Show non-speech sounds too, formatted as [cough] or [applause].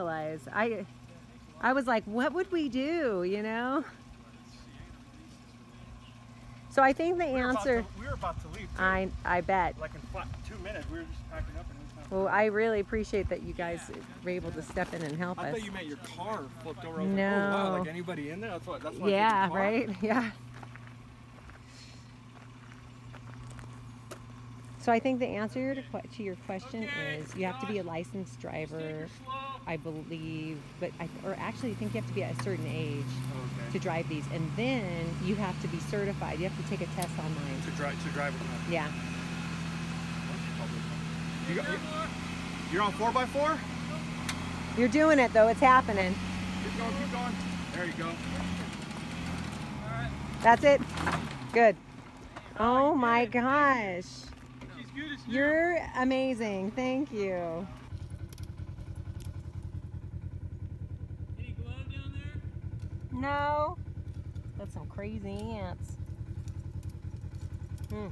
realize. I, I was like, what would we do, you know? So I think the We answer, to- We were about to leave. too. I, I bet. Like in two minutes, we were just packing up and time. Well, I really appreciate that you guys were able to step in and help I us. thought you meant your car flipped over. I was like, oh wow, No. like anybody in there? That's what. That's why. I Yeah, right? [laughs] Yeah. So I think the answer to, to your question is you have to be a licensed driver, I believe, but I, or actually I think you have to be at a certain age Okay. to drive these, and then you have to be certified. You have to take a test online. To drive to drive now. Yeah. You got, you, you're on four by four. You're doing it though. It's happening. Keep going. Keep going. There you go. All right. That's it. Good. Oh my gosh. Good as You're amazing. Thank you. Any glove down there? No. That's some crazy ants. Hmm.